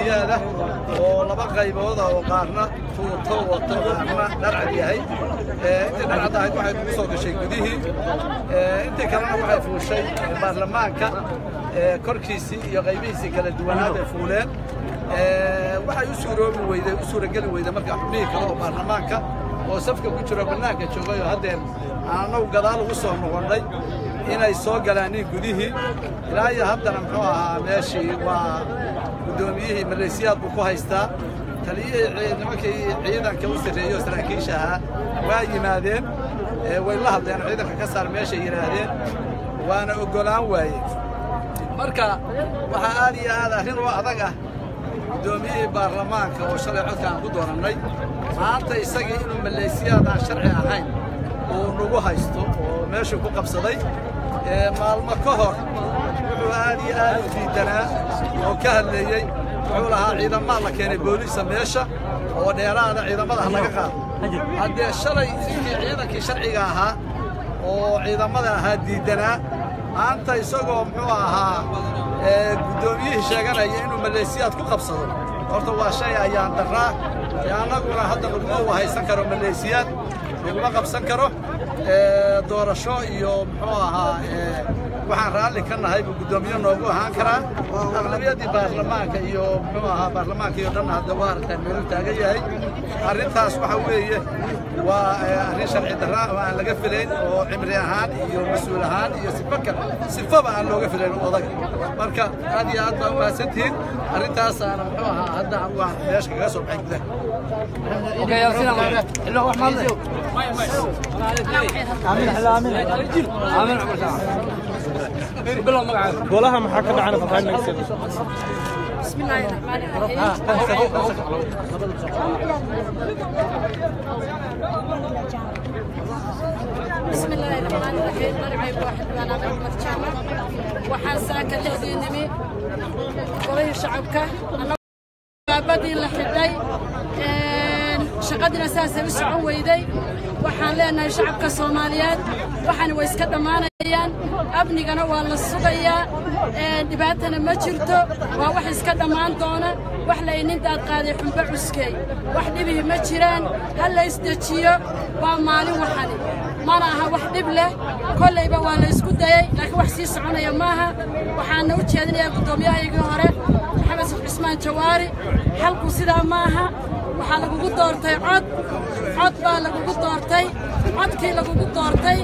maleesiyaada oo laba qaybooda oo qaarna tuuto wato qaarna dharcad yahay. Intii dharcad ahayd waxay ugu soo gashay gudihii. Intii kalena waxay fuushay baarlamaanka korkiisii iyo qaybihiisii kala duwanaad ay fuuleen. Waxay u suuroobi weyday u suurageli weyday marka xubnihii kale oo baarlamaanka oo safka ku jiro bannaanka joogay oo haddeen aan annagu gadaal ugu soo noqonnay inay soo galaanin gudihii. Ilaa iyo haddana muxuu ahaa meeshii waa guddoomiyihii maleesiyaad buu ku haystaa. Taliyihii nimankii ciidanka u sarreeyey oo saraakiisha ahaa waa yimaadeen. Way la hadleen ciidanka ka saar meeshay yidhaahdeen waana oggolaan waayeen marka waxaa aad iyo aad arrin u adag ah guddoomiyihii baarlamaanka oo shalay codka aan ku doorannay. Maanta isagii inuu maleesiyaad aan sharci ahayn uu nagu haysto oo meeshuu ku qabsaday maalmo ka hor wuxuu aad iyo aad u diidanaa oo ka hadleeyey wuxuu lahaa ciidamaa la keenay booliisa meesha oo dheeraada ciidamada ha laga qaado. Haddee shalay ninkii ciidankii sharciga ahaa oo ciidamada ahaa diidanaa maanta isagoo muxuu ahaa guddoomiyihii sheeganaya inuu maleesiyaad ku qabsado. Horta waa shay ayaan darraa ee annaguna hadda laguma wahaysan karo maleesiyaad laguma qabsan karo doorasho iyo muxuu ahaa waxaan raalli ka nahay buu guddoomiye noogu ahaan karaa. Aqlabiyaddii baarlamaanka iyo muxuu ahaa baarlamaanka iyo dhan hadda waa aragtaan meelu taagan yahay. Arrintaas waxa weeye waa arrin sharci darra oo aan laga filayn oo cimri ahaan iyo mas'uul ahaan iyo sifo kale sifaba aan looga filayn odaga marka aad iyo aad baa u mahadsantihiin arrintaasaana muxuu ahaa hadda waan meesha kaga soo baxay. gudaha أوكي يا سلام الله احمد. آمين حلا آمين. آمين بالله مقعد ولها ما حكى عن فضل بسم الله بسم الله الرحمن الرحيم. مرعي واحد من أنا أحمد شامر وحان ساكا تهدي نمي. قريه شعبك أنا بدي لحدي. إيه shaqadina saasay u socon weyday. Waxaan leenahay shacabka soomaaliyeed waxaana way iska dhammaanayaan. Amnigana waa la sugayaa. Dhibaatana ma jirto. Waa wax iska dhammaan doona. Wax laynintaad qaaday xumbo cuskeey wax dhibihi ma jiraan. Ha la isdejiyo. Waa maalin waxani. Mana aha wax dhib leh. Kollayba waa la isku dayey laakiin wax sii soconaya maaha. Waxaana u jeedinayaa guddoomiyahaygii hore. Maxamed cismaan jawaari. Xalku sidaa maaha waxaa lagugu doortay cod cod baa lagugu doortay codkii lagugu doortay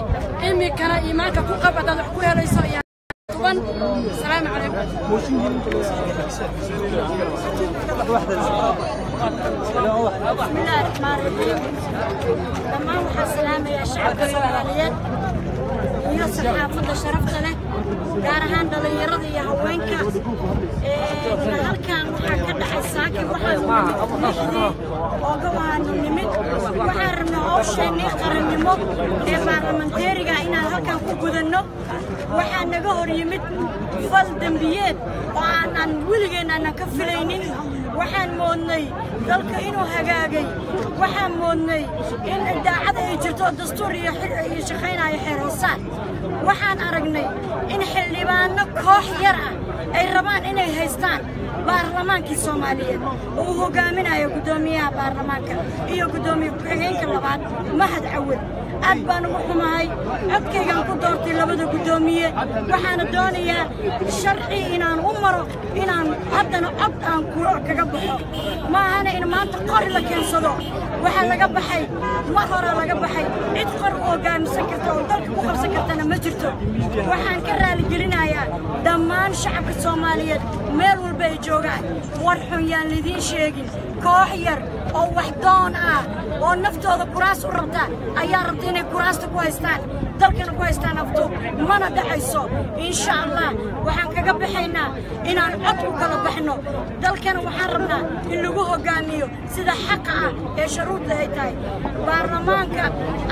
iminkana iimaanka ku qab haddaad wax ku helayso iyo tuban asalaamu calaykum بسم الله الرحمن الرحيم dhammaan waxaan salaamayaa shacabka soomaaliyeed iyo saxaafadda sharafta leh gaar ahaan dhallinyarada iyo haweenka halkan waxaa ka dhacay saaki waxaanu nimid. Ooga waanu nimid waxaan ee baarlamanteeriga inaan halkan ku gudanno. Waxaa naga hor yimid fal dembiyeed oo aanan weligeen ka filaynin. Waxaan moodnay dalka inuu hagaagay. Waxaan moodnay in daacada ay jirto dastuur iyo iyo shaqaynayo xeer hoosaan waxaan aragnay in xildhibaano koox yar ah ay rabaan inay haystaan? Baarlamaankii soomaaliyeed. Oo uu hogaaminayo guddoomiyaha baarlamaanka iyo guddoomiye ku-xigeenka labaad mahad cawad. Aad baan ugu xumahay. Codkaygaan ku doortay labada guddoomiye waxaana doonayaa sharci inaan u maro inaan haddana cod aan kaga baxo. Ma ahana in maanta qori la keensado waxaa laga baxay mar horaa laga baxay. Cid qor u hogaamisan karta oo dalka ku qabsan kartana ma jirto. Waxaan ka raaligelinayaa dhammaan shacabka soomaaliyeed meel walba ay joogaan. War xun yaan lidiin sheegin. Koox yar oo wax doon ah oo naftooda kuraas u rabta ayaa rabta inay kuraasta ku haystaan. Dalkana ku haystaan afto mana dhacayso. Insha allah waxaan kaga baxaynaa inaan cod ku kala baxno. Dalkana waxaan rabnaa in lagu hogaamiyo sida xaqa ah ee shuruudda ay tahay. Baarlamaanka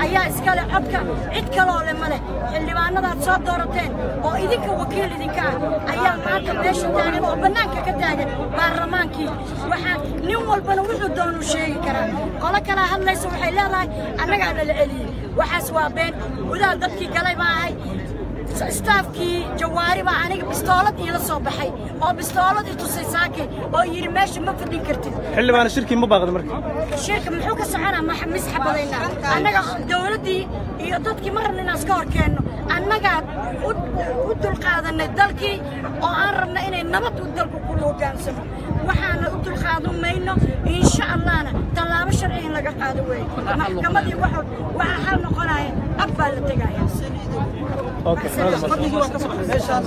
ayaa iskale codka cid kaloo le ma leh. Xildhibaanadaad soo doorateen oo idinka wakiil idinka ah ayaa maanta meesha taagan oo bannaanka ka taagan baarlamaankii. Waxaa nin walbana wuxuu doonu sheegi karaa. Qolo kalaa hadlaysa waxay leedahay annagaa nala celiyey. Waxaas waa been gudaha dadkii galay baa ahay istaafkii jawaari baa aniga bistoolad iila soo baxay. Oo bistoolad i tusay saake oo yidhi meesha ma fadhin kartid. Xildhibaana shirkii ma baaqda marka. Shirka muxuu ka soconaa ma misxabadayna annaga dowladdii iyo dadkii ma rabna inaan iska hor keenno annagaa u dulqaadanay dalkii oo aan rabna inay nabad u dalku ku hoggaansamo waxaana u dulqaadan mayno insha allahna tallaabo sharci in laga qaado weeye maxkamadii waxa waxaa xal noqonaya ab baa la tegaya meeshaan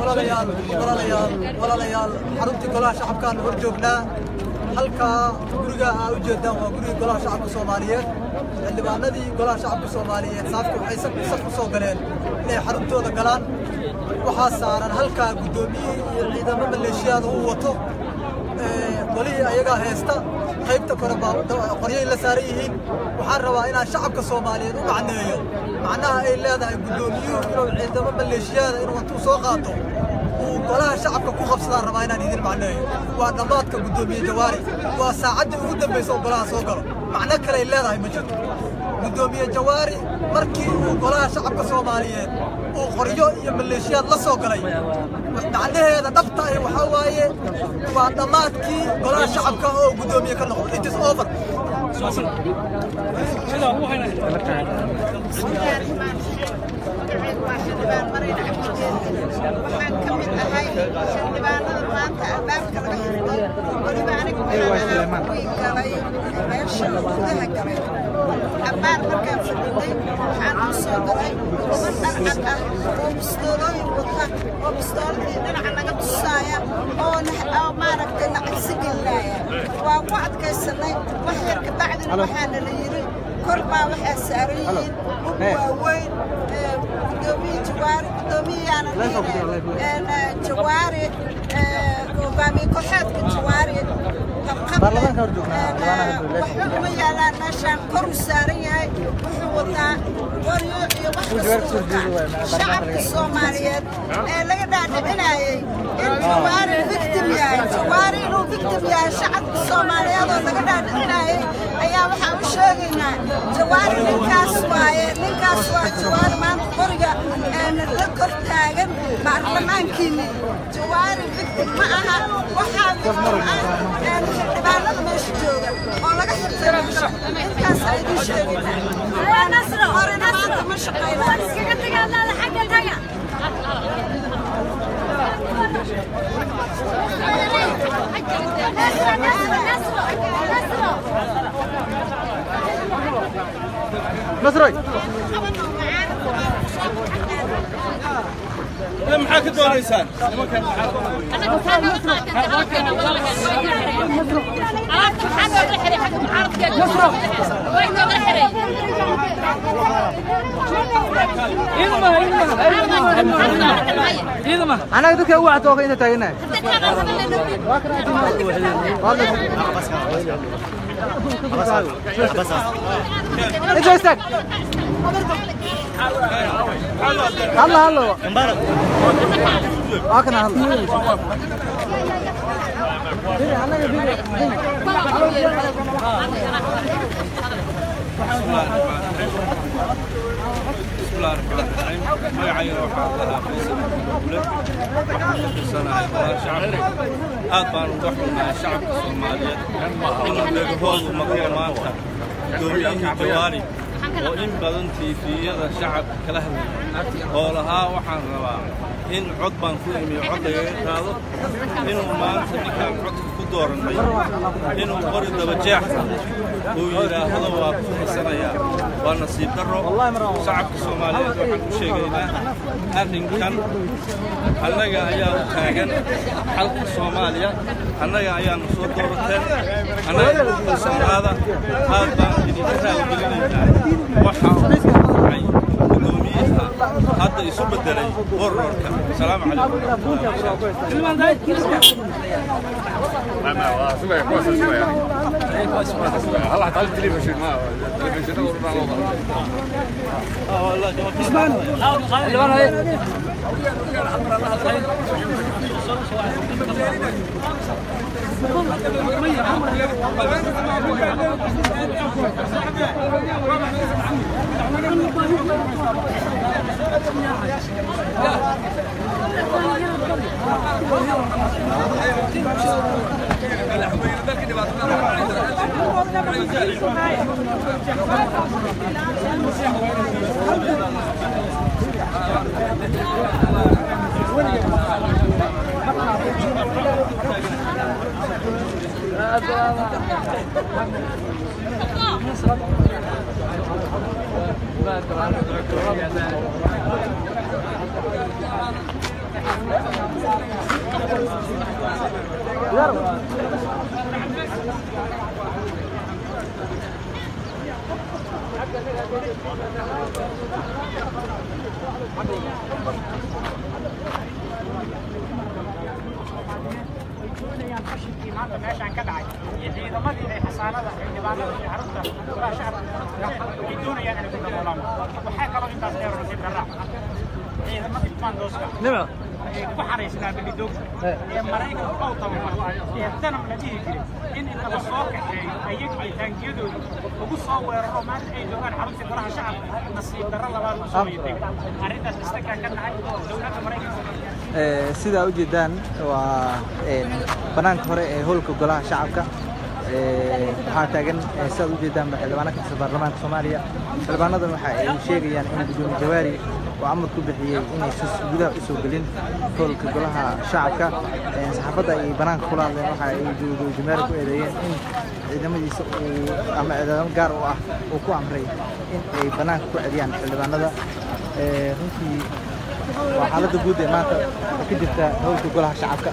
walaalayaal walaalayaal walaalayaal xaruntii golaha shacabkaan hor joognaa. Halkaa guriga aa u jeedaan waa gurigii golaha shacabka soomaaliyeed. Xildhibaanadii golaha shacabka soomaaliyeed saafka waxay saf u soo galeen inay xaruntooda galaan. Waxaa saaran halkaa guddoomiyihii iyo ciidamo maleeshiyaada uu wato golihii ayagaa heesta qaybta kore la saaran yihiin. Waxaan rabaa inaan shacabka soomaaliyeed u macneeyo. Macnaha ay leedahay guddoomiyuhu inuu ciidamo maleeshiyaada inuu intuu soo qaato uu golaha shacabka ku qabsadaan rabaa inaan idin macneeyo. Waa dhammaadka guddoomiye jawaari. Waa saacaddii ugu dambaysa oo golaha soo galo. Macno kaley leedahay ma jirto? Guddoomiye jawaari markii uu golaha shacabka soomaaliyeed uu qoryo iyo maleeshiyaad la soo galay macnaheeda dhabta ahi waxaa waaye waa dhammaadkii golaha shacabka oo guddoomiye ka noqdo it is over waxaan ka mid ahay xildhibaanada maanta albaabka laga xirtay weliba anigu waxaan kuwii galay meesha gudaha galay ammaan markaan fadhinay waxaan u soo galay waxaana la yidhi kor baa waxaa saaran yihiin hub waaweyn gudoomiye jawaari gudoomiyayaana jawaari hogaamiye kooxeedka jawaari waxba uma yaalaan meeshaan kor u saaran yahay. Wuxuu wataa qoryo iyo wax kastuu wataa. shacabka soomaaliyeed ee laga dhaadhicinayay in jawaari victim yahay. Jawaari inuu victim yahay shacabka soomaaliyeed oo laga dhaadhicinayay ayaa waxaan u sheegaynaa jawaari ninkaas waaye. Ninkaas waa jawaari maanta qoriga la kor taagan baarlamaankiinni jawaari victim ma aha. Waxaa victim ah anaga meesha jooga oo laga xirtay intaas aydin sheegi hore maanta ma shaqaynayo نصري معك الدور انسان أنا كنت أنا معك إنت عارفين أنا بس بس بس هلا هلا مبارك اكنا هلا بسم الله الرحمن الرحيم magacayga waxaa lahaa faysal duule waxaan u firsanahay dalaal shacabka aad baan uga xunnahay shacabka soomaaliyeed inuu dhegahoodu maqlo maanta dooriyooyin jawaari وإن بدن تي في هذا الشعب كلهم. قالها وحن ربا إن عطبا فيه من هذا إن ما سبيك عطب كدور إن قرب دبجح هو إلى هذا وقف السنة والنصيب دره شعب الصومالي وحن شيء arrinkan annaga ayaa u taagan xalka soomaaliya annaga ayaanu soo doorateen annaga kalsoonaada aad baan idinka raaligelinaynaa waxaa dhacay gudoomiyaha hadda isu beddelay bororka asalaamu calaykum هلا طالب التلفزيون ما التلفزيون آه والله اسمعنا لا Bakken var klar. Bravo. نعم كحريسنا باللي دوك يا مرايك الفوطة يا تنم لديك إن إلا بصوك حي أيك أي تنجدو وقصوا ويرروا ما تأي جوان حروسي براها شعب نصيب در الله بارك سويتي أريد أن تستكى كان عندك دولة مرايك سيدا وجدان و إيه، بنان كوري إيه، هولك غلا شعبك إيه، هاتاغن سيدا وجدان بحلوانك في البرلمان في صوماليا البرلمان دون حاجة شيء يعني هنا بدون جواري. Uu amar ku bixiyey inay sus gudaha u gelin howlka golaha shacabka. Saxaafadda ay bannaanka kula hadleen waxa ay jawaari ku eedeeyeen in ciidamadiisa uu ama ciidamo gaar u ah uu ku amray in ay bannaanka ku celiyaan xildhibaanada. Runtii waa xaaladda guud ee maanta ka jirta howlka golaha shacabka